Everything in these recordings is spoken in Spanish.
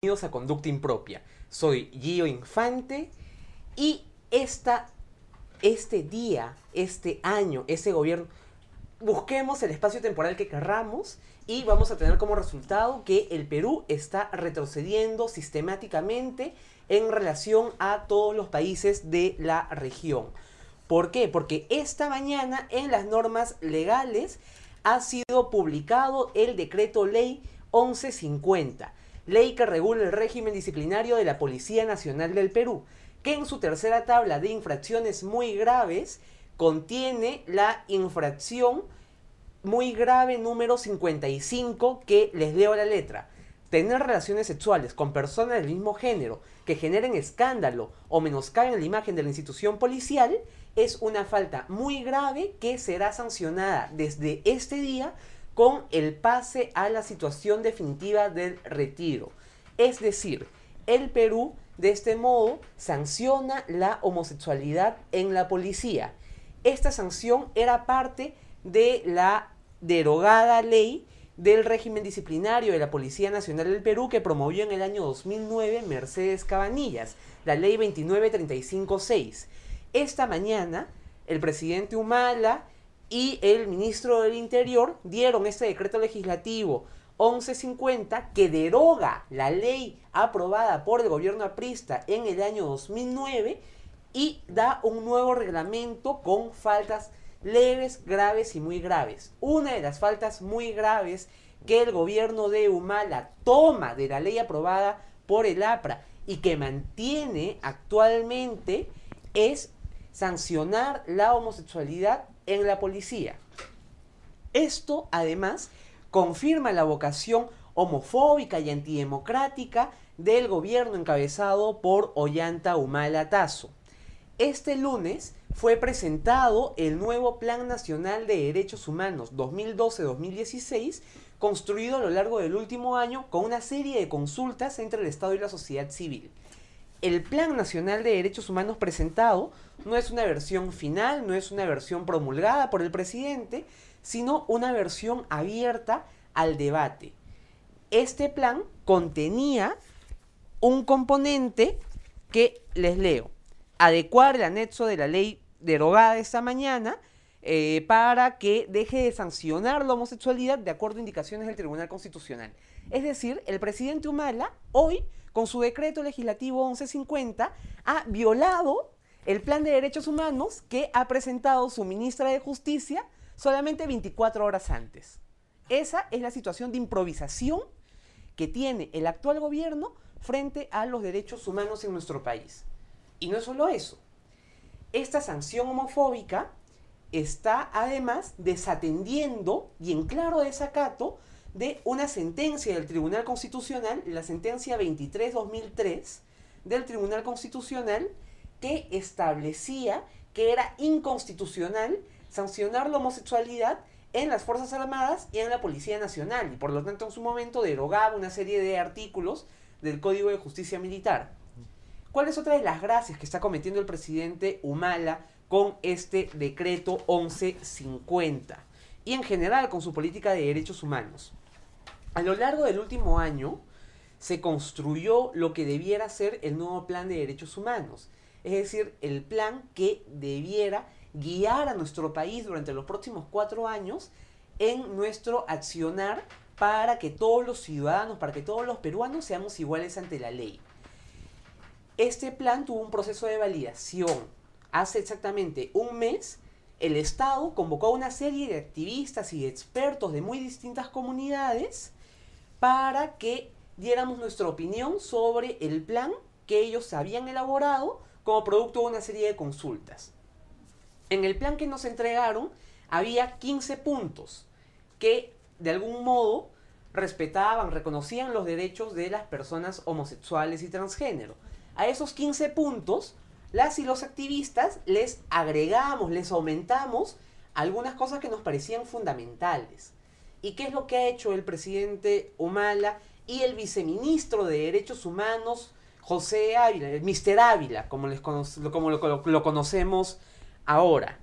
Bienvenidos a Conducta Impropia. Soy Gio Infante y esta, este día, este año, ese gobierno, busquemos el espacio temporal que querramos y vamos a tener como resultado que el Perú está retrocediendo sistemáticamente en relación a todos los países de la región. ¿Por qué? Porque esta mañana en las normas legales ha sido publicado el decreto ley 1150, ley que regula el régimen disciplinario de la Policía Nacional del Perú, que en su tercera tabla de infracciones muy graves contiene la infracción muy grave número 55 que les leo la letra. Tener relaciones sexuales con personas del mismo género que generen escándalo o menoscaben la imagen de la institución policial es una falta muy grave que será sancionada desde este día con el pase a la situación definitiva del retiro. Es decir, el Perú de este modo sanciona la homosexualidad en la policía. Esta sanción era parte de la derogada ley del régimen disciplinario de la Policía Nacional del Perú que promovió en el año 2009 Mercedes Cabanillas, la ley 29356. Esta mañana, el presidente Humala y el ministro del Interior dieron este decreto legislativo 1150 que deroga la ley aprobada por el gobierno aprista en el año 2009 y da un nuevo reglamento con faltas leves, graves y muy graves. Una de las faltas muy graves que el gobierno de Humala toma de la ley aprobada por el APRA y que mantiene actualmente es sancionar la homosexualidad en la policía. Esto además confirma la vocación homofóbica y antidemocrática del gobierno encabezado por Ollanta Humala Tazo. Este lunes fue presentado el nuevo Plan Nacional de Derechos Humanos 2012-2016, construido a lo largo del último año con una serie de consultas entre el Estado y la sociedad civil. El Plan Nacional de Derechos Humanos presentado no es una versión final, no es una versión promulgada por el presidente, sino una versión abierta al debate. Este plan contenía un componente que les leo. Adecuar el anexo de la ley derogada esta mañana eh, para que deje de sancionar la homosexualidad de acuerdo a indicaciones del Tribunal Constitucional. Es decir, el presidente Humala hoy, con su decreto legislativo 1150, ha violado el plan de derechos humanos que ha presentado su ministra de Justicia solamente 24 horas antes. Esa es la situación de improvisación que tiene el actual gobierno frente a los derechos humanos en nuestro país. Y no es solo eso. Esta sanción homofóbica está además desatendiendo y en claro desacato de una sentencia del Tribunal Constitucional, la sentencia 23-2003 del Tribunal Constitucional, que establecía que era inconstitucional sancionar la homosexualidad en las Fuerzas Armadas y en la Policía Nacional, y por lo tanto en su momento derogaba una serie de artículos del Código de Justicia Militar. ¿Cuál es otra de las gracias que está cometiendo el presidente Humala con este decreto 1150? Y en general con su política de derechos humanos. A lo largo del último año se construyó lo que debiera ser el nuevo plan de derechos humanos, es decir, el plan que debiera guiar a nuestro país durante los próximos cuatro años en nuestro accionar para que todos los ciudadanos, para que todos los peruanos seamos iguales ante la ley. Este plan tuvo un proceso de validación. Hace exactamente un mes, el Estado convocó a una serie de activistas y expertos de muy distintas comunidades para que diéramos nuestra opinión sobre el plan que ellos habían elaborado como producto de una serie de consultas. En el plan que nos entregaron había 15 puntos que de algún modo respetaban, reconocían los derechos de las personas homosexuales y transgénero. A esos 15 puntos, las y los activistas les agregamos, les aumentamos algunas cosas que nos parecían fundamentales. ¿Y qué es lo que ha hecho el presidente Humala y el viceministro de Derechos Humanos, José Ávila, el Mister Ávila, como, como lo conocemos ahora?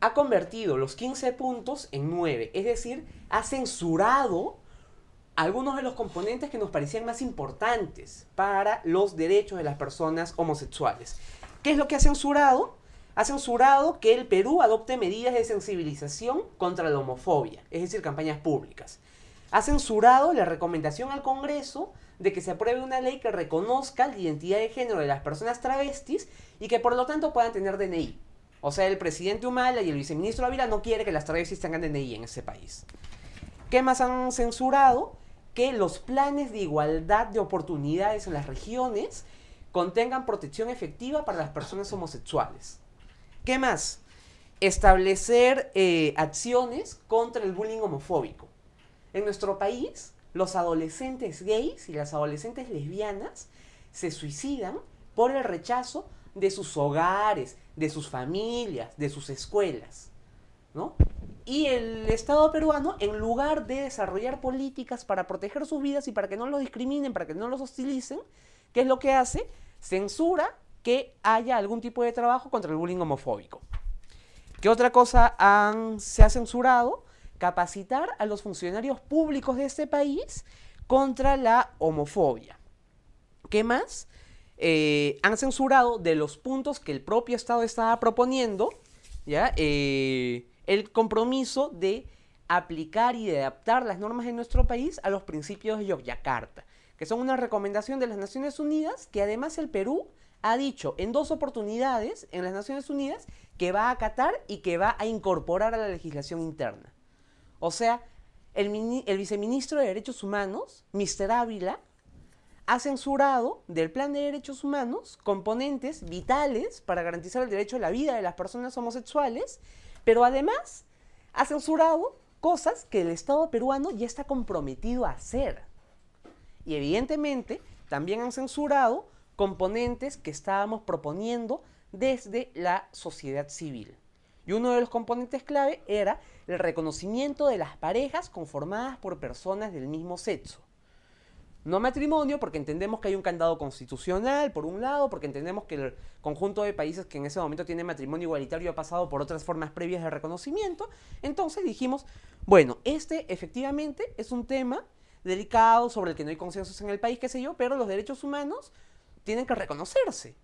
Ha convertido los 15 puntos en 9, es decir, ha censurado algunos de los componentes que nos parecían más importantes para los derechos de las personas homosexuales. ¿Qué es lo que ha censurado? Ha censurado que el Perú adopte medidas de sensibilización contra la homofobia, es decir, campañas públicas. Ha censurado la recomendación al Congreso de que se apruebe una ley que reconozca la identidad de género de las personas travestis y que por lo tanto puedan tener DNI. O sea, el presidente Humala y el viceministro Ávila no quiere que las travestis tengan DNI en ese país. ¿Qué más han censurado? Que los planes de igualdad de oportunidades en las regiones contengan protección efectiva para las personas homosexuales. ¿Qué más? Establecer eh, acciones contra el bullying homofóbico. En nuestro país, los adolescentes gays y las adolescentes lesbianas se suicidan por el rechazo de sus hogares, de sus familias, de sus escuelas. ¿no? Y el Estado peruano, en lugar de desarrollar políticas para proteger sus vidas y para que no los discriminen, para que no los hostilicen, ¿qué es lo que hace? Censura que haya algún tipo de trabajo contra el bullying homofóbico. ¿Qué otra cosa se ha censurado? capacitar a los funcionarios públicos de este país contra la homofobia. ¿Qué más? Eh, han censurado de los puntos que el propio Estado estaba proponiendo, ¿ya? Eh, el compromiso de aplicar y de adaptar las normas de nuestro país a los principios de Yogyakarta, que son una recomendación de las Naciones Unidas que además el Perú ha dicho en dos oportunidades en las Naciones Unidas que va a acatar y que va a incorporar a la legislación interna. O sea, el, viceministro de Derechos Humanos, Mr. Ávila, ha censurado del plan de derechos humanos componentes vitales para garantizar el derecho a la vida de las personas homosexuales, pero además ha censurado cosas que el Estado peruano ya está comprometido a hacer. Y evidentemente también han censurado componentes que estábamos proponiendo desde la sociedad civil. Y uno de los componentes clave era el reconocimiento de las parejas conformadas por personas del mismo sexo. No matrimonio, porque entendemos que hay un candado constitucional, por un lado, porque entendemos que el conjunto de países que en ese momento tienen matrimonio igualitario ha pasado por otras formas previas de reconocimiento. Entonces dijimos, bueno, este efectivamente es un tema delicado sobre el que no hay consensos en el país, qué sé yo, pero los derechos humanos tienen que reconocerse.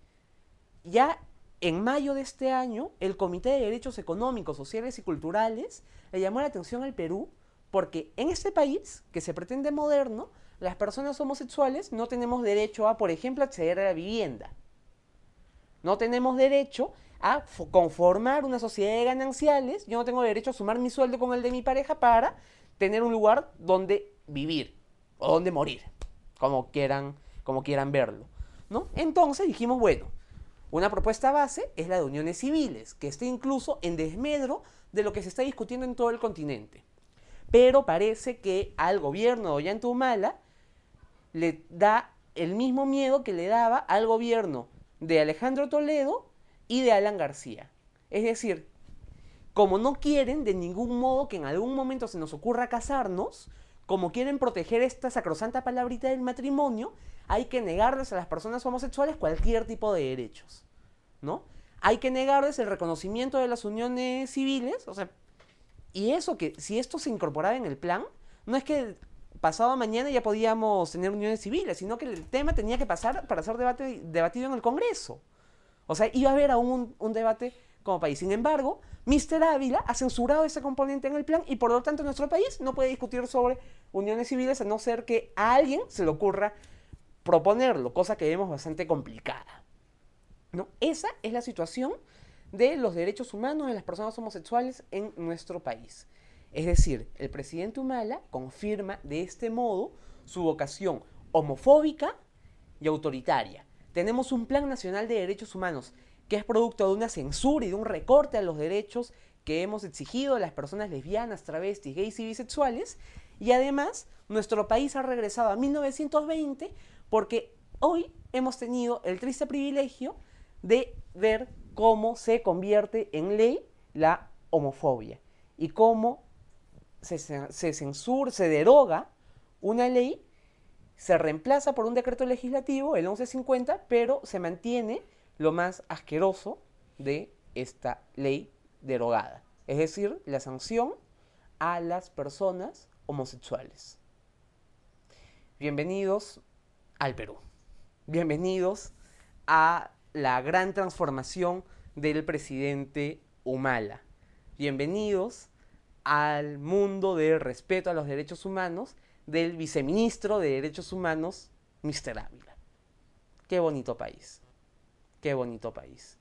Ya en mayo de este año, el Comité de Derechos Económicos, Sociales y Culturales le llamó la atención al Perú porque en este país, que se pretende moderno, las personas homosexuales no tenemos derecho a, por ejemplo, acceder a la vivienda. No tenemos derecho a conformar una sociedad de gananciales. Yo no tengo derecho a sumar mi sueldo con el de mi pareja para tener un lugar donde vivir o donde morir, como quieran, como quieran verlo. ¿No? Entonces dijimos, bueno, una propuesta base es la de uniones civiles, que está incluso en desmedro de lo que se está discutiendo en todo el continente. Pero parece que al gobierno de Ollanta le da el mismo miedo que le daba al gobierno de Alejandro Toledo y de Alan García. Es decir, como no quieren de ningún modo que en algún momento se nos ocurra casarnos, como quieren proteger esta sacrosanta palabrita del matrimonio, hay que negarles a las personas homosexuales cualquier tipo de derechos, ¿no? Hay que negarles el reconocimiento de las uniones civiles, o sea, y eso que si esto se incorporaba en el plan, no es que pasado mañana ya podíamos tener uniones civiles, sino que el tema tenía que pasar para ser debatido en el Congreso. O sea, iba a haber aún un debate como país. Sin embargo, Mr. Ávila ha censurado ese componente en el plan y por lo tanto nuestro país no puede discutir sobre uniones civiles a no ser que a alguien se le ocurra proponerlo, cosa que vemos bastante complicada. ¿no? Esa es la situación de los derechos humanos de las personas homosexuales en nuestro país. Es decir, el presidente Humala confirma de este modo su vocación homofóbica y autoritaria. Tenemos un Plan Nacional de Derechos Humanos que es producto de una censura y de un recorte a los derechos que hemos exigido a las personas lesbianas, travestis, gays y bisexuales. Y además, nuestro país ha regresado a 1920 porque hoy hemos tenido el triste privilegio de ver cómo se convierte en ley la homofobia y cómo se, censura, se deroga una ley, se reemplaza por un decreto legislativo, el 1150, pero se mantiene lo más asqueroso de esta ley derogada, es decir, la sanción a las personas homosexuales. Bienvenidos al Perú. Bienvenidos a la gran transformación del presidente Humala. Bienvenidos al mundo del respeto a los derechos humanos del viceministro de Derechos Humanos, Mr. Ávila. Qué bonito país. Qué bonito país.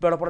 Pero por